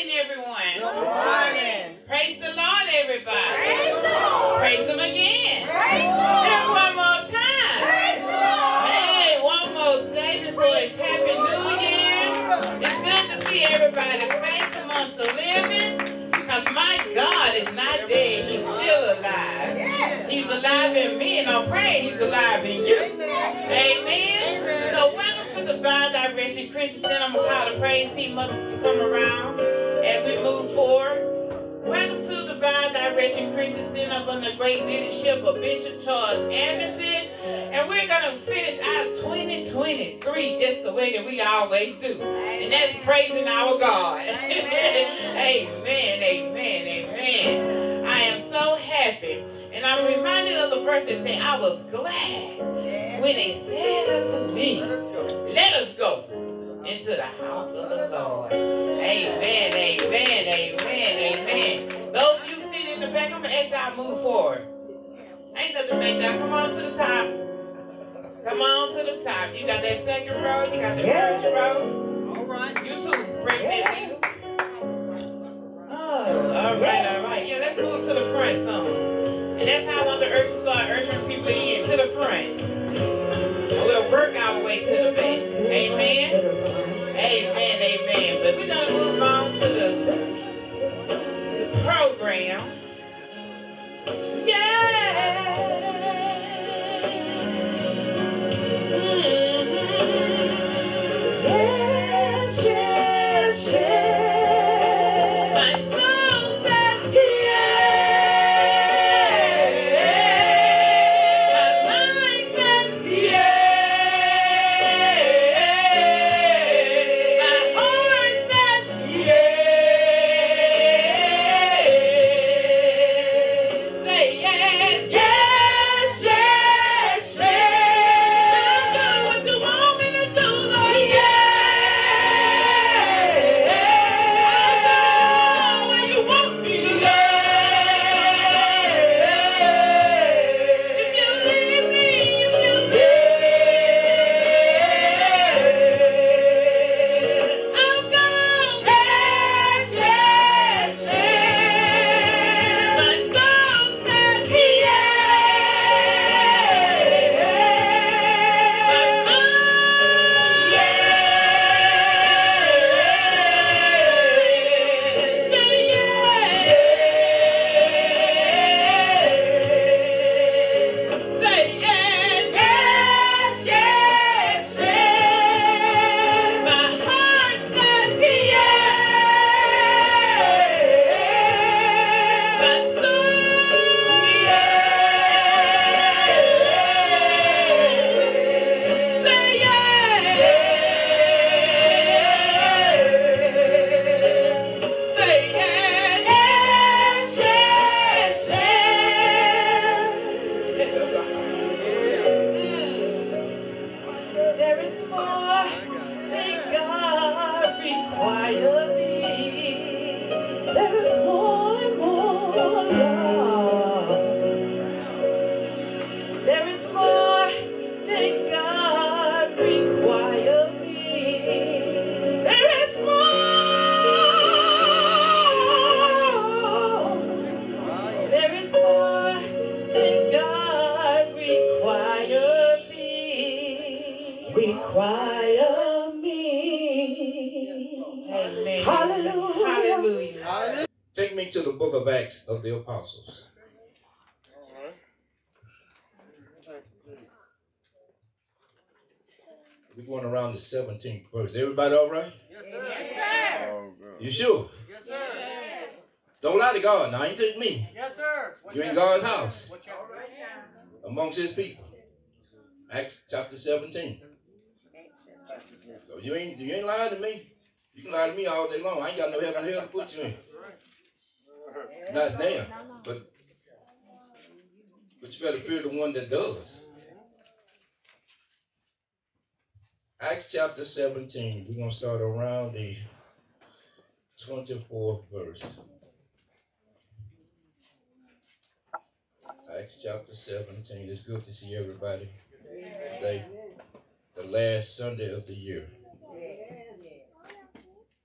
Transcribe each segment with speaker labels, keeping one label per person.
Speaker 1: Morning, everyone.
Speaker 2: Good morning.
Speaker 1: Praise the Lord, everybody.
Speaker 2: Praise the Lord.
Speaker 1: Praise Him again.
Speaker 2: Praise the Lord.
Speaker 1: And one more time.
Speaker 2: Praise the Lord.
Speaker 1: Hey, one more day before it's Happy New Year. It's good to see everybody's face amongst the living. Because my God is not dead. He's still alive. He's alive in me, and I'm praying He's alive in you.
Speaker 2: Amen.
Speaker 1: Amen. So welcome to the Divine Direction Christian Center. I'm gonna call the praise team up to come around we move forward. Welcome to Divine Direction Christian Center under the great leadership of Bishop Charles Anderson. And we're gonna finish out 2023 just the way that we always do. And that's praising our God.
Speaker 2: Amen.
Speaker 1: amen, amen, amen. I am so happy. And I'm reminded of the verse that said, I was glad
Speaker 2: Yes.
Speaker 1: when they said unto me,
Speaker 3: Let us go.
Speaker 1: Let us go into the house of the Lord. Amen, amen, amen, amen. Those of you sitting in the back, I'm going to ask y'all to move forward. Ain't nothing make that. Come on to the top. Come on to the top. You got that second row. You got the first row.
Speaker 3: All right.
Speaker 1: You too, President. Needle. Oh, all right, all right. Yeah, let's move to the front some. And that's how I want the urge to start urging people in to the front. We'll work our way to the back. Amen, to the
Speaker 4: book of Acts of the Apostles. We're going around the 17th verse. Everybody all right?
Speaker 3: Yes, sir.
Speaker 2: Yes, sir.
Speaker 4: You sure?
Speaker 3: Yes, sir.
Speaker 4: Don't lie to God. Now, you take me
Speaker 3: Yes, sir.
Speaker 4: You're in God's house.
Speaker 3: Watch
Speaker 4: amongst his people. Acts chapter 17. So you ain't you ain't lying to me. You can lie to me all day long. I ain't got no heaven and hell to put you in. Not there. But but you better fear the one that does. Acts chapter 17. We're gonna start around the 24th verse. Acts chapter 17. It's good to see everybody today, the last Sunday of the year.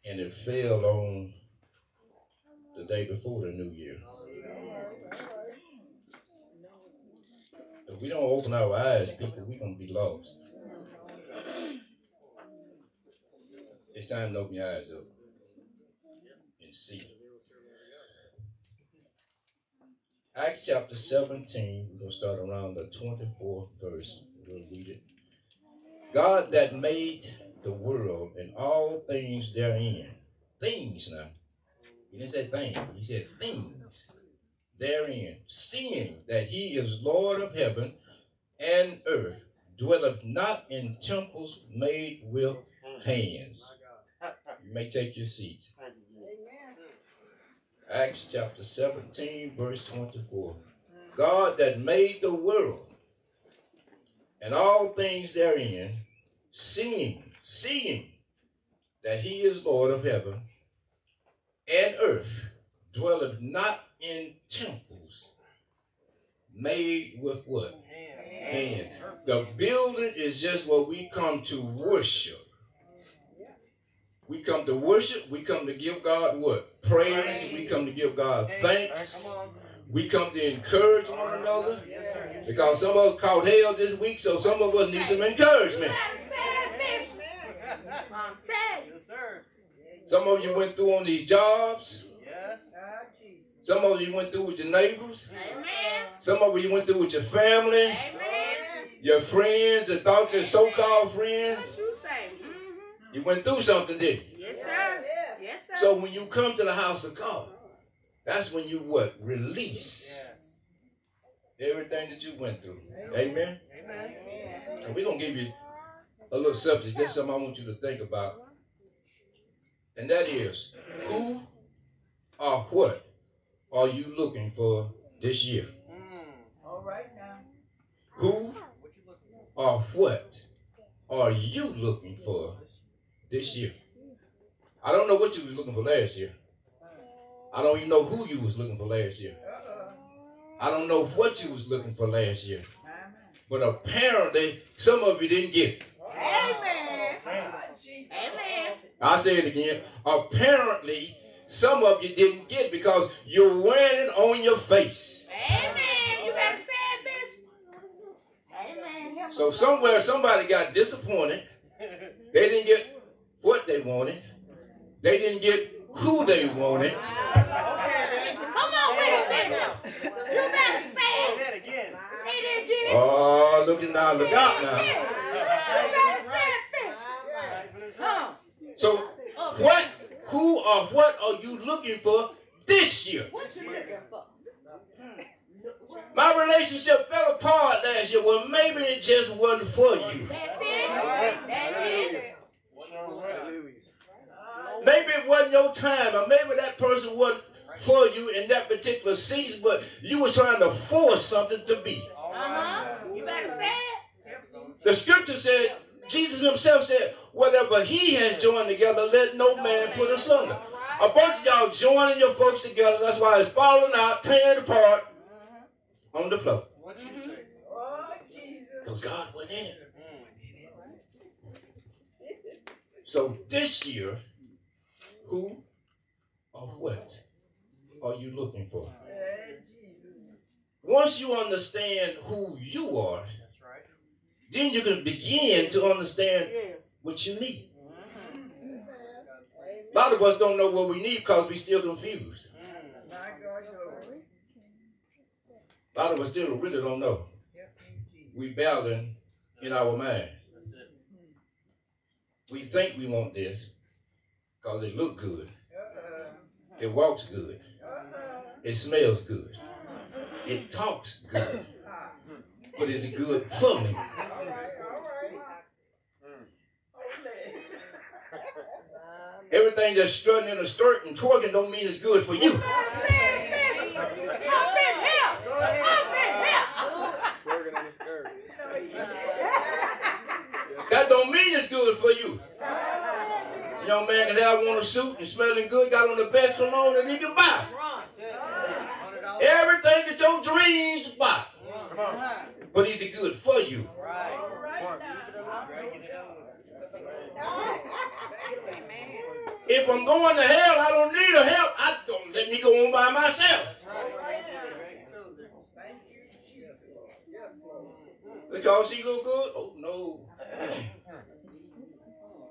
Speaker 4: and it fell on the day before the new year. If we don't open our eyes, people, we're gonna be lost. It's time to open your eyes up and see. Acts chapter 17, we're going to start around the 24th verse. We'll read it. God that made the world and all things therein. Things now. He didn't say things, he said things therein. Seeing that he is Lord of heaven and earth, dwelleth not in temples made with hands. You may take your seats. Acts chapter 17, verse 24. God that made the world and all things therein, seeing, seeing that he is Lord of heaven and earth, dwelleth not in temples made with what? Hands. The building is just what we come to worship. We come to worship. We come to give God what? Praise. We come to give God thanks. We come to encourage one another. Because some of us caught hell this week, so some of us need some encouragement. Some of you went through on these jobs. Some of you went through with your neighbors. Amen. Some of you went through with your family, Amen. your friends, the thought your so-called friends. You say? Mm-hmm. You went through something, didn't you?
Speaker 2: Yes, sir. Yes, sir.
Speaker 4: So when you come to the house of God, that's when you what? Release everything that you went through. Amen. Amen. And we're gonna give you a little subject. That's something I want you to think about. And that is who or what are you looking for this year?
Speaker 2: Hmm, all right now.
Speaker 4: Who or what are you looking for this year? I don't know what you was looking for last year. I don't even know who you was looking for last year. I don't know what you was looking for last year. But apparently, some of you didn't get it.
Speaker 2: Amen. Amen.
Speaker 4: I'll say it again. Apparently, some of you didn't get because you're wearing it on your face.
Speaker 2: Amen. You better say it, Bishop. Amen.
Speaker 4: So somewhere somebody got disappointed. They didn't get what they wanted. They didn't get who they wanted.
Speaker 2: Come on with it, Bishop. You better say it. He didn't get it.
Speaker 4: Oh, look at now, look out
Speaker 2: You
Speaker 4: now.
Speaker 2: better say it, Bishop. Huh.
Speaker 4: So what, who or what are you looking for this year?
Speaker 2: What you looking for?
Speaker 4: My relationship fell apart last year. Well, maybe it just wasn't for you.
Speaker 2: That's it. That's it.
Speaker 4: Maybe it wasn't your time, or maybe that person wasn't for you in that particular season, but you were trying to force something to be.
Speaker 2: Uh-huh. You better say it.
Speaker 4: The scripture said, Jesus himself said, whatever he has joined together, let no man put asunder. A bunch of y'all joining your folks together, that's why it's falling out, tearing apart mm-hmm. on the floor. What mm-hmm.
Speaker 2: Oh, Jesus.
Speaker 4: Because God went in. Mm-hmm. So this year, who or what are you looking for? Once you understand who you are, then you can begin to understand what you need. Mm-hmm. A lot of us don't know what we need because we still confused. A lot of us still really don't know. We battling in our mind. We think we want this because it look good. Uh-huh. It walks good. Uh-huh. It smells good. It talks good. Uh-huh. But is it good for me? Everything that's strutting in a skirt and twerking don't mean it's good for you.
Speaker 2: You better say it, Bishop. Up in here. Up in here.
Speaker 4: That don't mean it's good for you. Young man can have on a suit and smelling good, got on the best cologne that he can buy. Everything that your dreams buy. But is it good for you? If I'm going to hell, I don't need a help. I don't let me go on by myself. Because she look good? Oh no.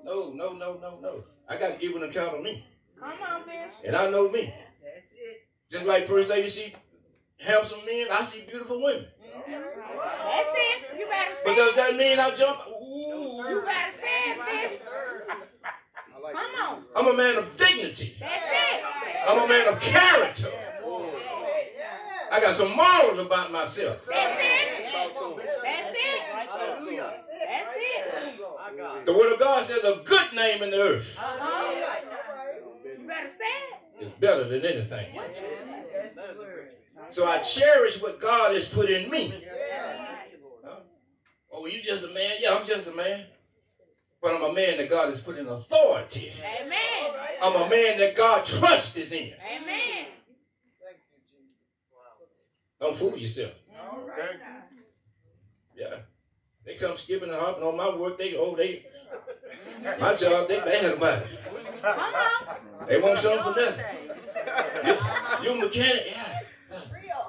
Speaker 4: No, no, no, no, no. I gotta give an account of me.
Speaker 2: Come on, Bishop.
Speaker 4: And I know me. That's it. Just like First Lady see handsome men, I see beautiful women.
Speaker 2: That's it. You better say
Speaker 4: But
Speaker 2: does
Speaker 4: that mean I jump? Ooh.
Speaker 2: You better say it, Bishop. Come on.
Speaker 4: I'm a man of dignity.
Speaker 2: That's it.
Speaker 4: I'm a man of character. I got some morals about myself.
Speaker 2: That's it. That's it. That's it.
Speaker 4: The word of God says a good name in the earth
Speaker 2: Uh-huh. You better say it. it.
Speaker 4: is better than anything. So I cherish what God has put in me. Oh, you just a man? Yeah, I'm just a man. But I'm a man that God has put in authority.
Speaker 2: Amen.
Speaker 4: I'm a man that God trusts is in.
Speaker 2: Amen.
Speaker 4: Don't fool yourself. Yeah. They come skipping and hopping on my work. They oh they my job, they mad about it.
Speaker 2: Come on.
Speaker 4: They want something for nothing. You, you a mechanic? Yeah.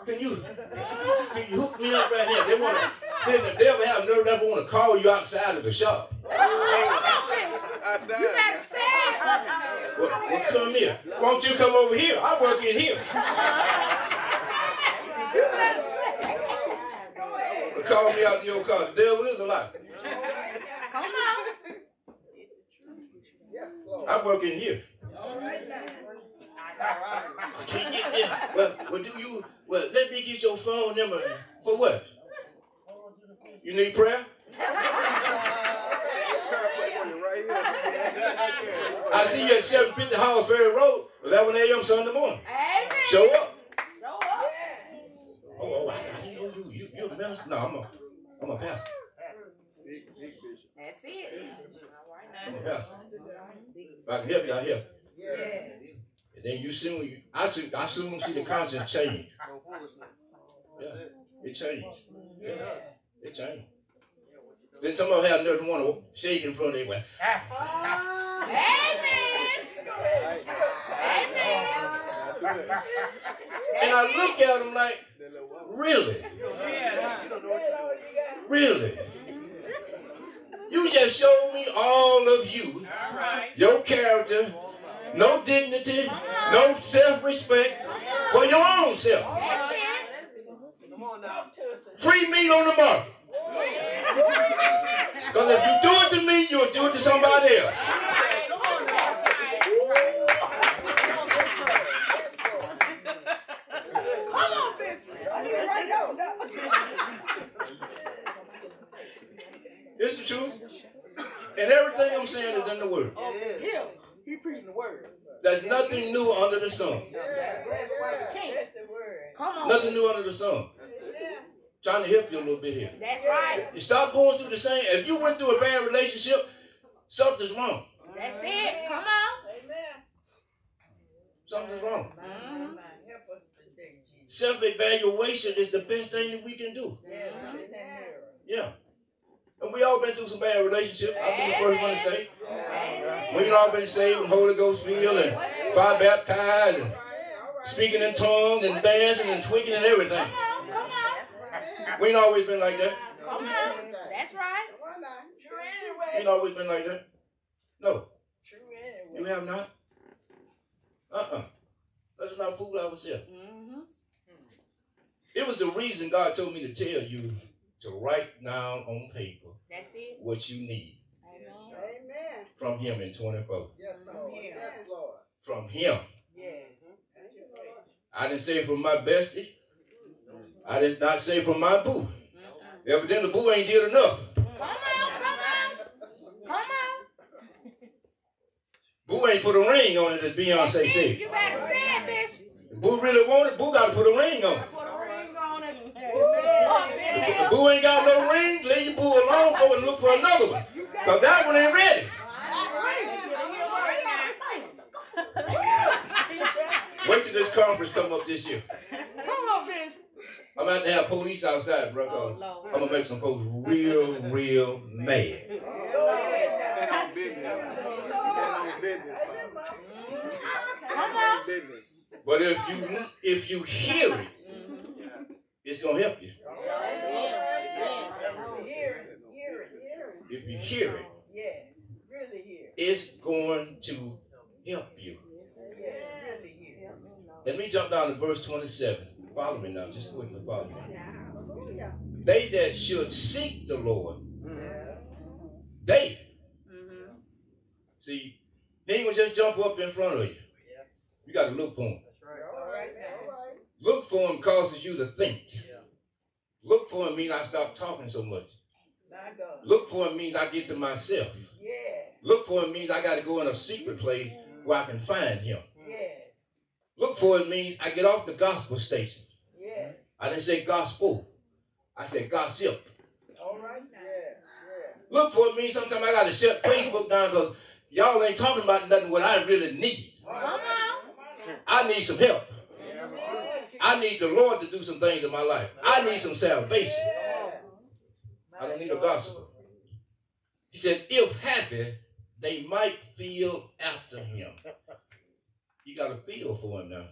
Speaker 4: Can you can you hook me up right here? They want to. They, they ever have nerve never want to call you outside of the shop.
Speaker 2: Come on, Bishop. You better say it.
Speaker 4: Well, well, come here. Why don't you come over here? I work in here.
Speaker 2: You better say it.
Speaker 4: Call me out to your car. The devil is a lie.
Speaker 2: Come on. Yes, Lord.
Speaker 4: I work in here. Can't get there. Well, well, do you? Well, let me get your phone number. For what? You need prayer? I see you at 750 Hollisberry Road, 11 a.m. Sunday morning.
Speaker 2: Amen.
Speaker 4: Show up.
Speaker 2: Show up.
Speaker 4: Oh, oh, I, I know you. You, you're a minister? No, I'm a, I'm a pastor.
Speaker 2: That's it.
Speaker 4: I'm a pastor. If I can help you, I help. And then you soon, you, I soon, I soon see the conscience change. Yeah, it changed. Yeah, it changed. Then some of them have nothing want to shake in front of their way.
Speaker 2: Amen. Amen.
Speaker 4: And I look at them like, really? Really? You just showed me all of you,
Speaker 1: All right.
Speaker 4: your character, no dignity, no self-respect for your own self.
Speaker 2: That's it.
Speaker 4: Free meat on the market. Because if you do it to me, you'll do it to somebody else.
Speaker 2: Come on, Bishop. I need it right now.
Speaker 4: It's the truth. And everything I'm saying is in the Word.
Speaker 2: Yeah. He preaching the word.
Speaker 4: There's nothing new under the sun.
Speaker 2: Come on.
Speaker 4: Nothing new under the sun. Trying to help you a little bit here.
Speaker 2: That's right.
Speaker 4: You stop going through the same. If you went through a bad relationship, something's wrong.
Speaker 2: That's it. Come on.
Speaker 4: Something's wrong.
Speaker 2: Mhm.
Speaker 4: Self-evaluation is the best thing that we can do. Yeah. And we all been through some bad relationships. I'll be the first one to say. We ain't all been saved with Holy Ghost filled and fire baptized and speaking in tongues and dancing and tweaking and everything.
Speaker 2: Come on. Come on.
Speaker 4: We ain't always been like that.
Speaker 2: Come on. That's right.
Speaker 4: We ain't always been like that. No, True anyway. you have not. Uh-uh. Let's not fool ourselves.
Speaker 2: Mhm.
Speaker 4: It was the reason God told me to tell you to write down on paper
Speaker 2: That's it.
Speaker 4: what you need
Speaker 2: Amen.
Speaker 4: from Him in 24.
Speaker 3: Yes, Lord. Yes, Lord.
Speaker 4: From Him.
Speaker 2: Yeah.
Speaker 4: I didn't say from my bestie. I did not say from my boo. Evidently, boo ain't did enough.
Speaker 2: Come on. Come on. Come on.
Speaker 4: Boo ain't put a ring on it, as Beyonce
Speaker 2: it.
Speaker 4: said.
Speaker 2: You better say it, Bishop.
Speaker 4: If Boo really want it, Boo got to put a ring on it.
Speaker 2: Put a ring on it.
Speaker 4: If Boo ain't got no ring, leave your boo alone. Go and look for another one. Because that one ain't ready. Wait till this conference come up this year.
Speaker 2: Come on, Bishop.
Speaker 4: I'm about to have police outside, bro. Oh, 'cause
Speaker 2: Oh,
Speaker 4: I'm going to make some folks real, real mad.
Speaker 3: Stand on business. Stand on business. business.
Speaker 4: But if you if you hear it, it's gonna help you. If you hear it, Yes. Really hear. it's going to help you. Let me jump down to verse 27. Follow me now, just quickly follow me. They that should seek the Lord, they. See, they ain't gonna just jump up in front of you. You got to look for him. Look for him causes you to think. Look for him means I stop talking so much. Look for him means I get to myself. Yeah. Look for him means I got to go in a secret place where I can find him. Look for it means I get off the gospel station. I didn't say gospel. I said gossip. All right. Yeah. Look for me. means sometimes I got to shut Facebook down because y'all ain't talking about nothing what I really need. I need some help. I need the Lord to do some things in my life. I need some salvation. I don't need a gospel. He said, if happy, they might feel after him. You got to feel for him now.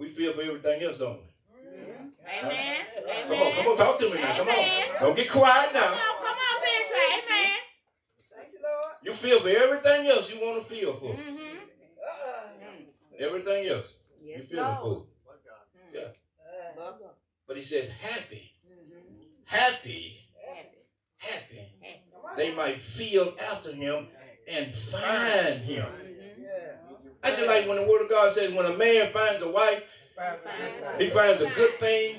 Speaker 4: We feel for everything else, don't we?
Speaker 2: Amen.
Speaker 4: Come on, come on, talk to me now. Come on. Don't get quiet now.
Speaker 2: Come on, come on, Bishop. Amen.
Speaker 4: You feel for everything else you want to feel for.
Speaker 2: Mm-hmm.
Speaker 4: Everything else you
Speaker 2: Yes,
Speaker 4: feel
Speaker 2: Lord.
Speaker 4: for. But he says, happy, happy, happy. They might feel after him and find him. That's just like when the word of God says, when a man finds a wife, he finds a good thing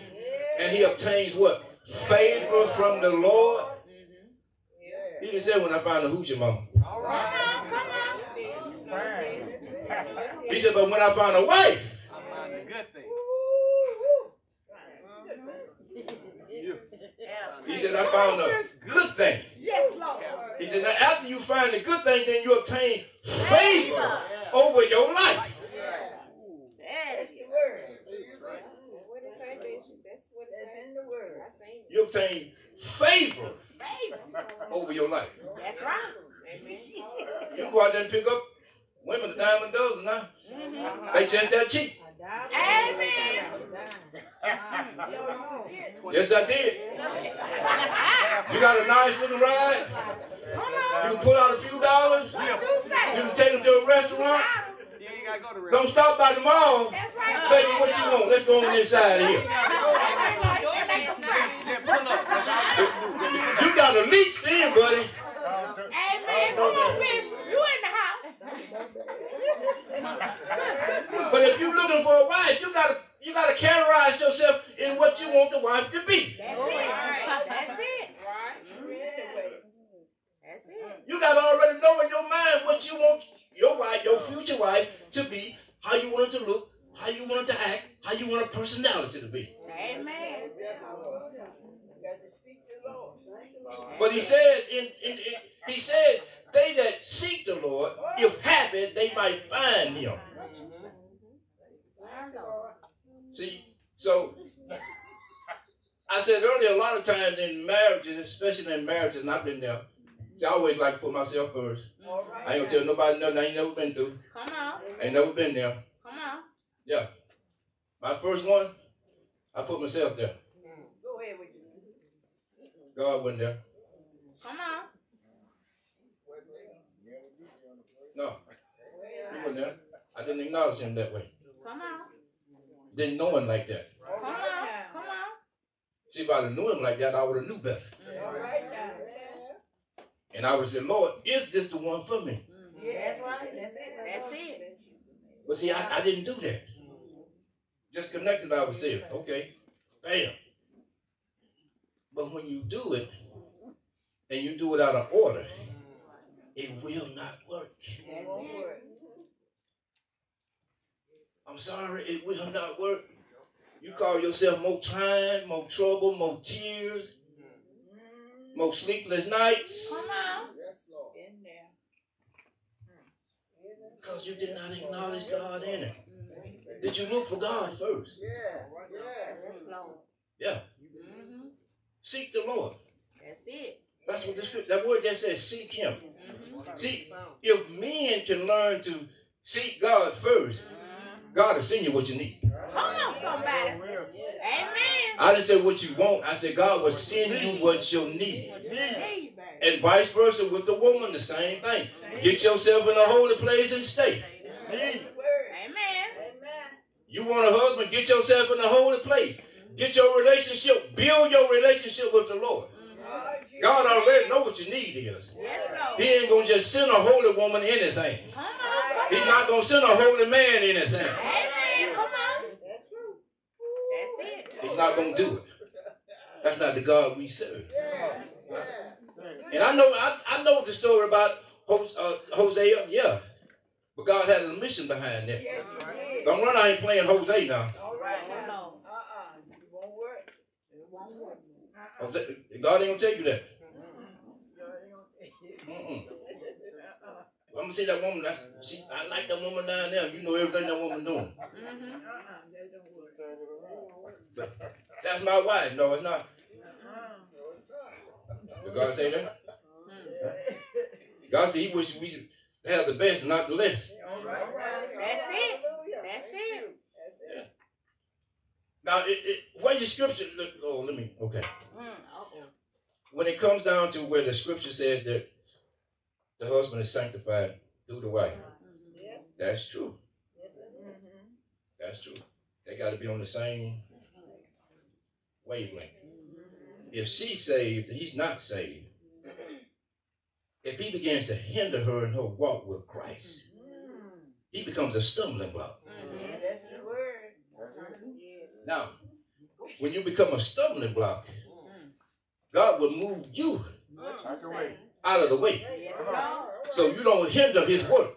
Speaker 4: and he obtains what? Favor from the Lord. He didn't say when I find a hoochie mama.
Speaker 2: Come on, come on.
Speaker 4: He said, but when I find a wife,
Speaker 3: I find a good thing.
Speaker 4: He said, I found a good thing.
Speaker 2: Yes, Lord.
Speaker 4: He said, now after you find a good thing, then you obtain favor over your life.
Speaker 2: That is
Speaker 5: What is that, That's in the word. I seen it.
Speaker 4: You obtain favor
Speaker 2: favor.
Speaker 4: over your life.
Speaker 2: That's right.
Speaker 4: You go out there and pick up women a dime a dozen now.
Speaker 2: Mhm.
Speaker 4: They just that cheap.
Speaker 2: Amen.
Speaker 4: Yes, I did. You got a nice little ride.
Speaker 2: Come
Speaker 4: You can pull out a few dollars.
Speaker 2: What you
Speaker 4: You can take them to a restaurant.
Speaker 3: Yeah, go to
Speaker 4: Don't stop by the mall.
Speaker 2: That's right.
Speaker 4: Baby, what you want? Let's go on inside here.
Speaker 3: Just pull up. That's all you
Speaker 4: You got a leech in, buddy.
Speaker 2: Amen. Come on, Bishop. You in the house.
Speaker 4: But if you're looking for a wife, you gotta you gotta categorize yourself in what you want the wife to be.
Speaker 2: That's it. That's it. Right. That's it.
Speaker 4: You gotta already know in your mind what you want your wife, your future wife, to be, how you want it to look, how you want it to act, how you want her personality to be.
Speaker 2: Amen. You got to seek the law.
Speaker 4: But he said in, in, in he said they that seek the Lord, if happy, they might find him. See, so I said earlier, a lot of times in marriages, especially in marriages, and I've been there. See, I always like to put myself first. I ain't gonna tell nobody nothing I ain't never been through.
Speaker 2: Come on.
Speaker 4: Ain't never been there.
Speaker 2: Come on.
Speaker 4: Yeah. My first one, I put myself there. Mm.
Speaker 5: Go ahead with you.
Speaker 4: God wasn't there.
Speaker 2: Come on.
Speaker 4: No, he wasn't. I didn't acknowledge him that way.
Speaker 2: Come on.
Speaker 4: Didn't know him like that.
Speaker 2: Come on. Come on.
Speaker 4: See, if I'd knew him like that, I would have knew better.
Speaker 5: All right now.
Speaker 4: And I would have said, Lord, is this the one for me? Mm-hmm.
Speaker 5: Yeah, That's right. That's it.
Speaker 2: That's it.
Speaker 4: But see, I, I didn't do that. Just connected, I would say, okay, bam. But when you do it, and you do it out of order, it will not work.
Speaker 5: That's it.
Speaker 4: I'm sorry, it will not work. You call yourself more time, more trouble, more tears, more sleepless nights,
Speaker 2: Come on.
Speaker 5: In there.
Speaker 4: because you did not acknowledge God in it. Did you look for God first?
Speaker 2: Yes, Lord.
Speaker 4: Yeah.
Speaker 2: Mm-hmm.
Speaker 4: Seek the Lord.
Speaker 2: That's it.
Speaker 4: That's what the script, that word just says, seek Him.
Speaker 2: Mm-hmm.
Speaker 4: See, if men can learn to seek God first, God will send you what you need.
Speaker 2: Come on, somebody. Amen.
Speaker 4: I didn't say what you want. I said God will send you what you need.
Speaker 2: Need.
Speaker 4: And vice versa with the woman, the same thing. Get yourself in a holy place and stay.
Speaker 2: Amen.
Speaker 4: You want a husband, get yourself in a holy place. Get your relationship, build your relationship with the Lord. God already know what you need is.
Speaker 2: Yes,
Speaker 4: He ain't gonna just send a holy woman anything.
Speaker 2: Come on. Come
Speaker 4: He's
Speaker 2: on.
Speaker 4: not gonna send a holy man anything.
Speaker 2: Amen. Come on. That's it.
Speaker 4: He's not gonna do it. That's not the God we serve. And I know I, I know the story about Hos- uh, Hosea, yeah. But God had a mission behind that. Yes, Don't run I ain't playing Jose now.
Speaker 2: All right, no.
Speaker 4: Jose- God ain't gonna tell you that. Mm-mm. I'm gonna see that woman. That's, she, I like that woman down there. You know everything that woman doing. Mm-hmm. That's my wife. No, it's not. Uh-huh. Did God say that? Mm-hmm. God said He wishes we have the best, not the less.
Speaker 2: That's it. That's it.
Speaker 4: Now, it, it, what your scripture? Look, oh, let me. Okay.
Speaker 2: Mm.
Speaker 4: When it comes down to where the scripture says that the husband is sanctified through the wife, mm-hmm. that's true. Mm-hmm. That's true. They got to be on the same wavelength. Mm-hmm. If she's saved and he's not saved, if he begins to hinder her in her walk with Christ, he becomes a stumbling block. Now, when you become a stumbling block, God will move you out of the way. So you don't hinder his work.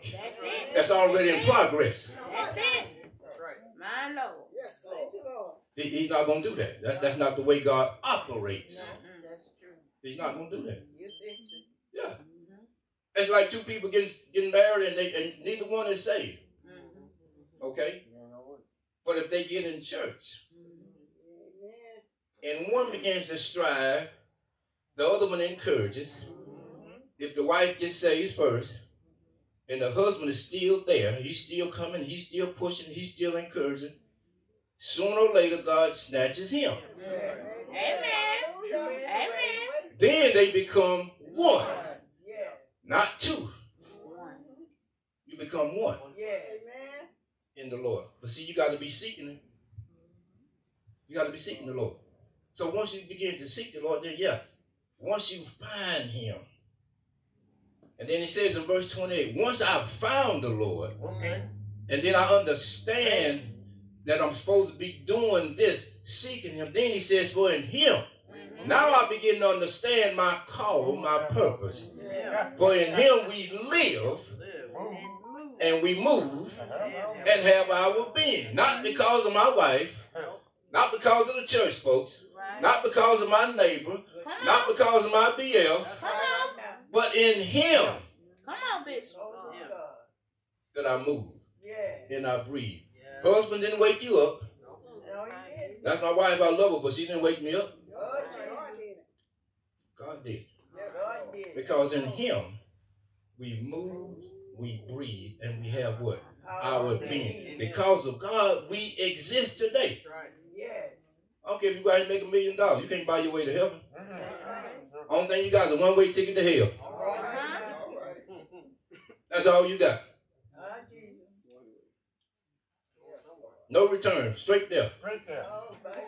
Speaker 2: That's
Speaker 4: already in progress.
Speaker 2: That's it. My Lord.
Speaker 4: He- he's not going to do that. That's, that's not the way God operates. That's true. He's not going to do that. Yeah. It's like two people getting, getting married and, they, and neither one is saved. Okay? But if they get in church and one begins to strive, the other one encourages. If the wife gets saved first and the husband is still there, he's still coming, he's still pushing, he's still encouraging, sooner or later God snatches him.
Speaker 2: Amen. Amen.
Speaker 4: Then they become one, not two. You become one in the Lord. But see, you got to be seeking Him. You got to be seeking the Lord. So once you begin to seek the Lord, then yeah, once you find Him, and then He says in verse 28, once I've found the Lord, and then I understand that I'm supposed to be doing this, seeking Him, then He says, for in Him, now I begin to understand my call, my purpose. For in Him we live and we move and have our being. Not because of my wife, not because of the church folks, not because of my neighbor, not because of my BL, but in Him
Speaker 2: Come on, Bishop.
Speaker 4: Oh, that I move and I breathe. Husband didn't wake you up. That's my wife. I love her, but she didn't wake me up. God did. Because in Him we move, we breathe, and we have what? Our being. Because of God, we exist today. I don't care if you guys make a million dollars. You can't buy your way to heaven. Only thing you got is a one-way ticket to hell.
Speaker 2: Uh-huh.
Speaker 4: That's all you got. No return. Straight there.
Speaker 6: Straight there.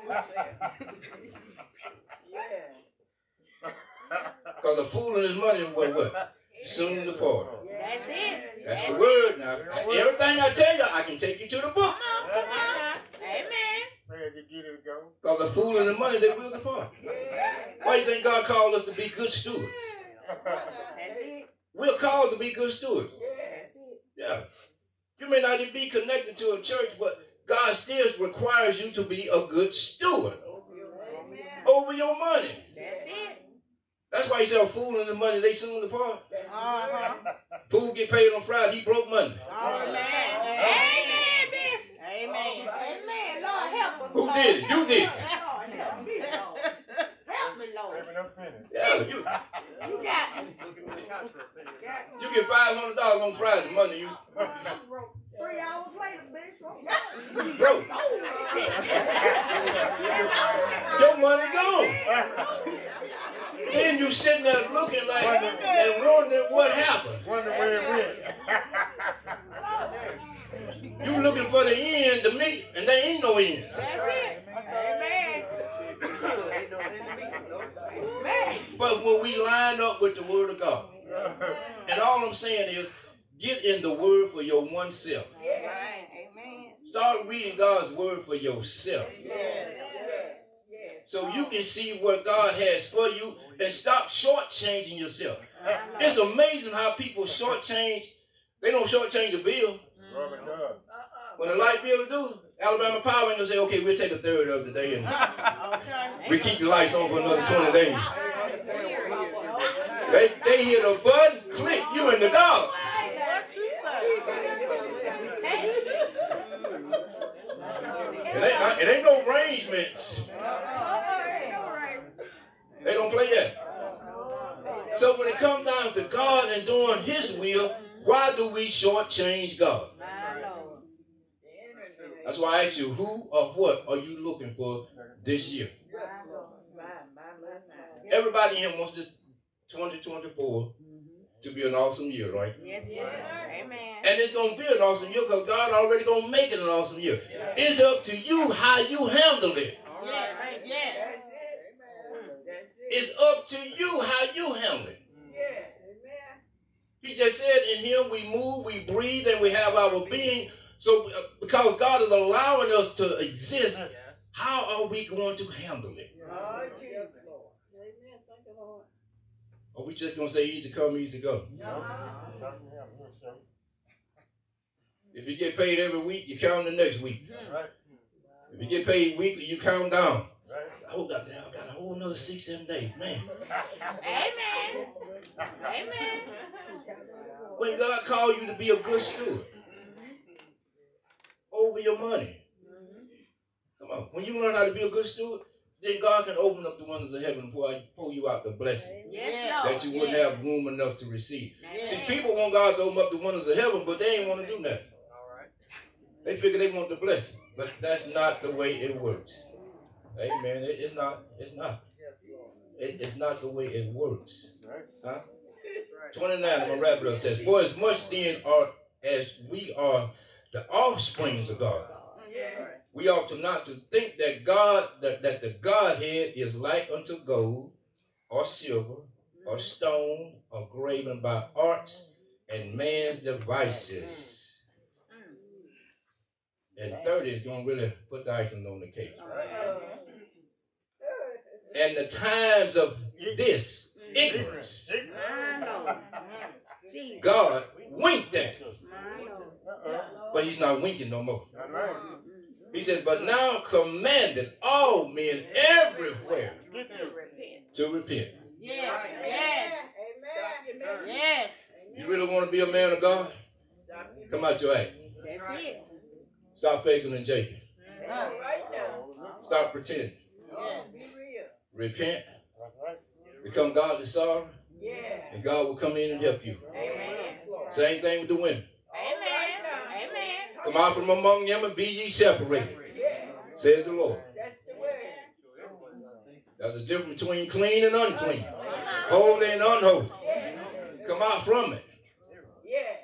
Speaker 6: Yeah.
Speaker 4: Because a fool and his money will what? Soon depart.
Speaker 2: That's it.
Speaker 4: That's the word now. Everything I tell you, I can take you to the book.
Speaker 2: Come on, come on. Amen.
Speaker 6: Ready to get it go.
Speaker 4: Because the fool and the money, they will depart. Why do you think God called us to be good stewards?
Speaker 2: That's it.
Speaker 4: We're called to be good stewards.
Speaker 2: That's it.
Speaker 4: Yeah. You may not even be connected to a church, but God still requires you to be a good steward over your money.
Speaker 2: That's it.
Speaker 4: That's why he said, a fool and the money, they soon depart.
Speaker 2: Uh-huh.
Speaker 4: Fool get paid on Friday, he broke Monday.
Speaker 2: Amen. Amen, Bishop. Amen. Amen. Lord, help us.
Speaker 4: Who
Speaker 2: Lord.
Speaker 4: did it? You did it.
Speaker 2: Lord, help me, Lord. Help me, Lord.
Speaker 6: Saving them.
Speaker 4: Yeah, you,
Speaker 2: You got me.
Speaker 4: you get $500 on Friday, Monday, you,
Speaker 2: I'm broke
Speaker 4: You broke. Your money gone. Then you sitting there looking like and wondering what happened.
Speaker 6: Wonder where it went.
Speaker 4: You looking for the end to meet, and there ain't no end.
Speaker 2: That's it. Amen. Amen.
Speaker 4: But when we line up with the word of God, and all I'm saying is, get in the word for your one self.
Speaker 2: Yeah. Amen.
Speaker 4: Start reading God's word for yourself.
Speaker 2: Yes. Yes. Yes.
Speaker 4: So you can see what God has for you and stop shortchanging yourself. Uh-huh. It's amazing how people shortchange. They don't shortchange the bill.
Speaker 6: Brother God. Uh-uh.
Speaker 4: When the light bill do, Alabama Power ain't gonna say, okay, we'll take a third of the day and
Speaker 2: Okay.
Speaker 4: we keep the lights on for another 20 days. They, they hit a button, click, you in the dog.
Speaker 2: What you
Speaker 4: It ain't, it ain't no arrangements. They don't play that. So when it comes down to God and doing His will, why do we shortchange God? That's why I ask you, who or what are you looking for this year? Everybody here wants this 2024 to be an awesome year, right?
Speaker 2: Yes, yes. Amen.
Speaker 4: And it's gonna be an awesome year because God already gonna make it an awesome year. It's up to you how you handle it.
Speaker 2: Yes. Yes.
Speaker 4: It's up to you how you handle it. Yeah. He just said in him we move, we breathe, and we have our being. So uh, because God is allowing us to exist, how are we going to handle it? Are we just gonna say easy come, easy go? If you get paid every week, you count the next week. Hmm.
Speaker 6: Right.
Speaker 4: If you get paid weekly, you count down.
Speaker 6: Right.
Speaker 4: Oh, God, I got a whole another six, seven days, man.
Speaker 2: Amen. Amen.
Speaker 4: When God called you to be a good steward over your money, mm-hmm. come on. When you learn how to be a good steward, then God can open up the windows of heaven and pour, pull you out the blessing
Speaker 2: Yes,
Speaker 4: that you wouldn't have room enough to receive. See, people want God to open up the windows of heaven, but they ain't want to do nothing. They figure they want the blessing, but that's not the way it works. Amen. It- it's not. It's not. It- it's not the way it works. Huh? 29, I'm gonna wrap. Says, For as much then are as we are the offsprings of God, we ought to not to think that God that, that the Godhead is like unto gold or silver or mm-hmm. stone or graven by arts and man's devices. Mm. And mm. 30 is gonna really put the icing on the cake. Uh-huh. And the times of this mm. ignorance,
Speaker 2: My Lord. Jesus.
Speaker 4: God winked at,
Speaker 2: My
Speaker 4: but he's not winking no more.
Speaker 6: That's right.
Speaker 4: He says, but now commanded all men everywhere
Speaker 6: Get you.
Speaker 4: to repent.
Speaker 2: Yes. Yes. Yes.
Speaker 4: You really want to be a man of God? Come out your act.
Speaker 2: That's it.
Speaker 4: Stop faking and jaking.
Speaker 5: Right now.
Speaker 4: Stop pretending.
Speaker 5: Yeah, be real.
Speaker 4: Repent. Become godly sorry.
Speaker 5: Yeah.
Speaker 4: And God will come in and help you.
Speaker 2: Amen.
Speaker 4: Same thing with the women. Come out from among them and be ye separated, says the Lord.
Speaker 5: That's the word.
Speaker 4: There's a difference between clean and unclean, holy and unholy. Come out from it.
Speaker 5: Yes.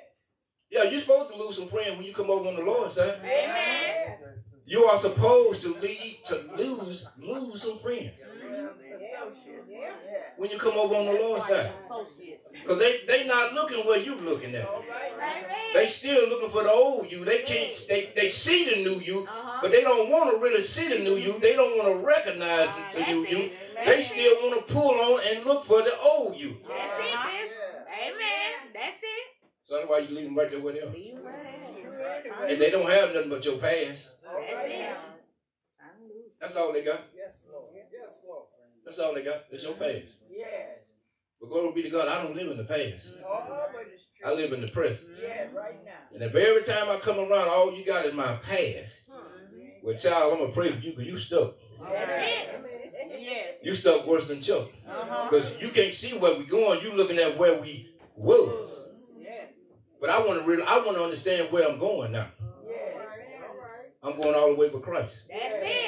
Speaker 4: Yeah, you're supposed to lose some friends when you come over on the Lord's side.
Speaker 2: Amen.
Speaker 4: You are supposed to lead to lose lose some friends
Speaker 5: Yeah.
Speaker 4: When you come over on the Lord's side. Because they they not looking where you looking at. They still looking for the old you. They can't they, they see the new you,
Speaker 2: Uh-huh.
Speaker 4: but they don't want to really see the new you. Mm-hmm. They don't want to recognize ah,
Speaker 2: the
Speaker 4: new you. They still want to pull on and look for the old you.
Speaker 2: That's it, uh-huh. Bishop. Amen. That's it.
Speaker 4: So that's why you leave them right there with them.
Speaker 2: Leave right there.
Speaker 4: And they don't have nothing but your past.
Speaker 2: That's it.
Speaker 4: That's all they got.
Speaker 5: Yes, Lord. Yes, Lord.
Speaker 4: That's all they got. It's your past.
Speaker 5: Yes.
Speaker 4: But glory be to God, I don't live in the past.
Speaker 5: Oh, but it's true.
Speaker 4: I live in the present.
Speaker 5: Yeah, right now.
Speaker 4: And if every time I come around, all you got is my past, well, child, I'm gonna pray for you because you stuck.
Speaker 2: That's it. Yes.
Speaker 4: You stuck worse than Chuck.
Speaker 2: Uh-huh.
Speaker 4: Because you can't see where we're going. You're looking at where we was.
Speaker 5: Yeah.
Speaker 4: But I want to really, I want to understand where I'm going now.
Speaker 5: Yeah.
Speaker 4: I'm going all the way with Christ.
Speaker 2: That's it.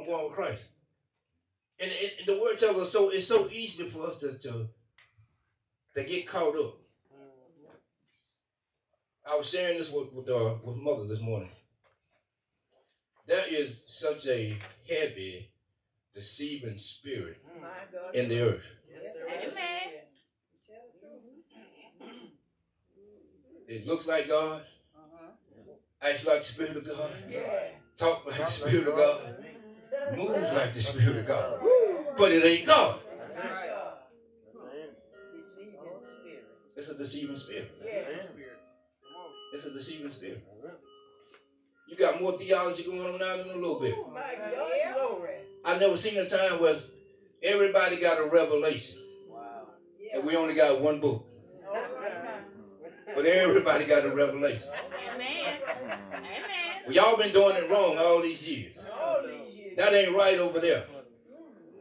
Speaker 4: I'm going with Christ. And, and, and the word tells us so it's so easy for us to, to to get caught up. I was sharing this with with, uh, with mother this morning. There is such a heavy, deceiving spirit
Speaker 5: My
Speaker 4: in the earth.
Speaker 2: Amen.
Speaker 4: It looks like God, acts like the Spirit of God,
Speaker 5: Yeah.
Speaker 4: talk like the Spirit of God, moves like the Spirit of God. But it ain't God. It's a deceiving spirit. It's a deceiving spirit. You got more theology going on now than a little bit.
Speaker 5: Oh, my God, glory.
Speaker 4: I never seen a time where everybody got a revelation
Speaker 5: Yeah.
Speaker 4: and we only got one book.
Speaker 5: All right now.
Speaker 4: But everybody got a revelation.
Speaker 2: Amen. Amen.
Speaker 4: Well, y'all been doing it wrong all these years.
Speaker 5: All these years.
Speaker 4: That ain't right over there.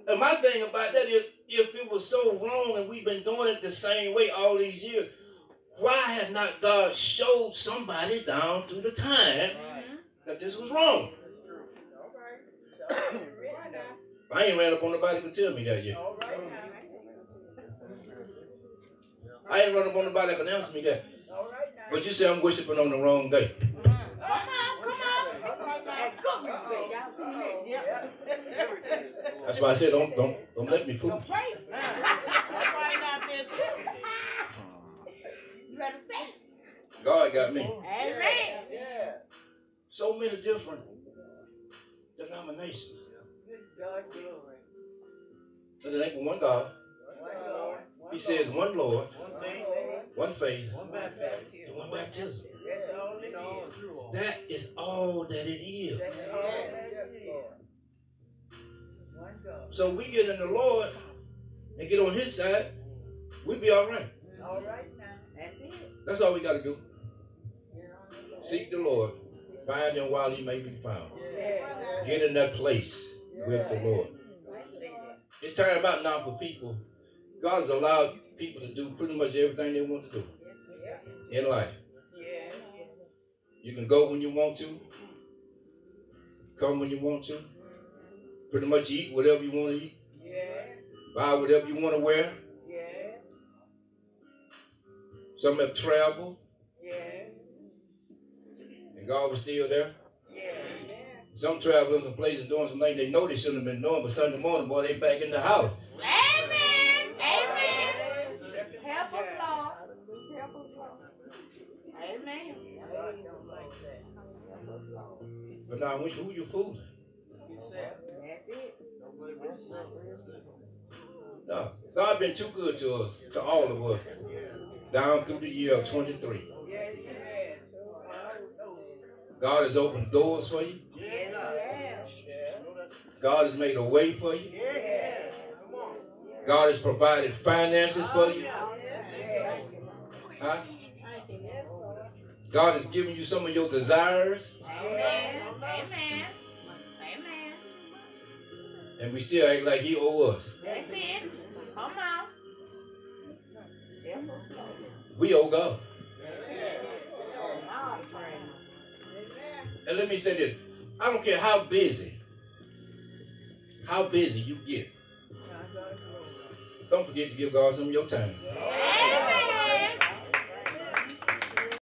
Speaker 4: And my thing about that is, if it was so wrong and we've been doing it the same way all these years, why has not God showed somebody down through the time that this was wrong?
Speaker 5: All right. It's all been written down.
Speaker 4: I ain't ran up on nobody to tell me that yet.
Speaker 5: All right now.
Speaker 4: I ain't run up on nobody that can answer me that.
Speaker 5: All right now.
Speaker 4: But you say I'm worshiping on the wrong day.
Speaker 2: Come on, come on.
Speaker 5: And cookies, baby. Y'all seen that? Yep.
Speaker 4: That's why I said don't don't don't let me fool.
Speaker 5: Don't play.
Speaker 2: That's why you're not been
Speaker 5: You better say.
Speaker 4: God got me.
Speaker 2: Amen.
Speaker 5: Yeah.
Speaker 4: So many different denominations.
Speaker 5: Good God, glory.
Speaker 4: But it ain't but one God.
Speaker 5: One Lord.
Speaker 4: He says one Lord,
Speaker 5: One faith.
Speaker 4: one faith,
Speaker 5: One baptism.
Speaker 4: one baptism.
Speaker 5: That's all it is.
Speaker 4: That is all that it is.
Speaker 5: That's all that it is.
Speaker 4: So we get in the Lord and get on His side, we be all right.
Speaker 5: All right now.
Speaker 2: That's it.
Speaker 4: That's all we got to do.
Speaker 5: Get on the Lord.
Speaker 4: Seek the Lord, find Him while He may be found.
Speaker 5: Yeah.
Speaker 4: Get in that place with the Lord. It's time out now for people. God has allowed people to do pretty much everything they want to do in life. You can go when you want to, come when you want to, pretty much eat whatever you want to eat,
Speaker 5: Yeah.
Speaker 4: buy whatever you want to wear.
Speaker 5: Yeah.
Speaker 4: Some have traveled,
Speaker 5: Yeah.
Speaker 4: and God was still there.
Speaker 5: Yeah.
Speaker 4: Some traveling some places doing some things they know they shouldn't have been doing, but Sunday morning, boy, they back in the house.
Speaker 2: Amen. Amen. Help us, Lord. Help us, Amen.
Speaker 5: God don't like that.
Speaker 2: Help us, Lord.
Speaker 4: But now, when- who you fooling?
Speaker 5: Yourself.
Speaker 2: That's it.
Speaker 4: No, God been too good to us, to all of us, down through the year of 23.
Speaker 5: Yes, he has.
Speaker 4: God has opened doors for you.
Speaker 5: Yes, he has.
Speaker 4: God has made a way for you.
Speaker 5: Yeah. Come on.
Speaker 4: God has provided finances for you.
Speaker 5: Oh, yeah.
Speaker 4: Huh? God has given you some of your desires,
Speaker 2: Amen. Amen. Amen.
Speaker 4: and we still act like He owe us.
Speaker 2: That's it. Come on. Help us, Lord.
Speaker 4: We owe God.
Speaker 2: God.
Speaker 4: And let me say this I don't care how busy, how busy you get. Don't forget to give God some of your time.
Speaker 2: Amen.